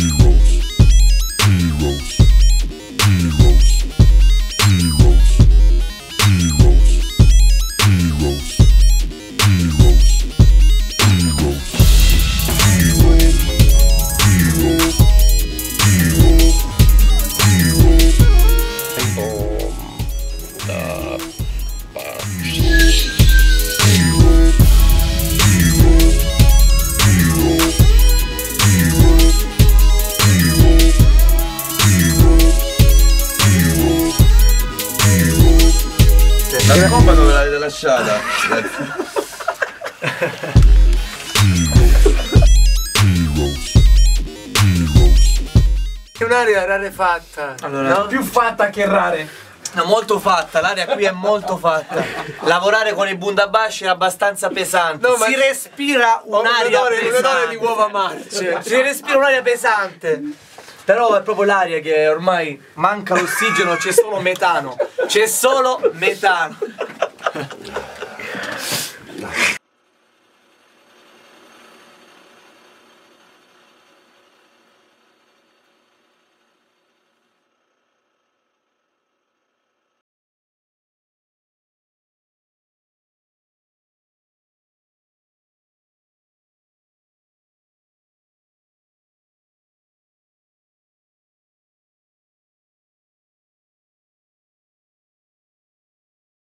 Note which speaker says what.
Speaker 1: you. La mia compa dove l'avete lasciata?
Speaker 2: È un'area rarefatta.
Speaker 3: Allora,
Speaker 2: no?
Speaker 3: più fatta che rare.
Speaker 4: No, molto fatta, l'aria qui è molto fatta. Lavorare con i bundabashi è abbastanza pesante.
Speaker 2: No, ma-
Speaker 4: si respira
Speaker 2: un
Speaker 4: un'aria
Speaker 2: un
Speaker 4: pesante.
Speaker 2: odore di uova marce.
Speaker 4: Si respira un'aria pesante. Però è proprio l'aria che ormai manca l'ossigeno, c'è solo metano. C'è solo metano.